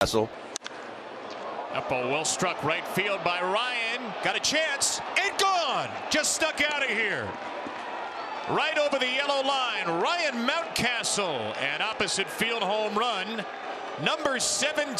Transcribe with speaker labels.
Speaker 1: Castle.
Speaker 2: Up a well struck right field by Ryan. Got a chance and gone. Just stuck out of here. Right over the yellow line. Ryan Mountcastle. An opposite field home run. Number 17.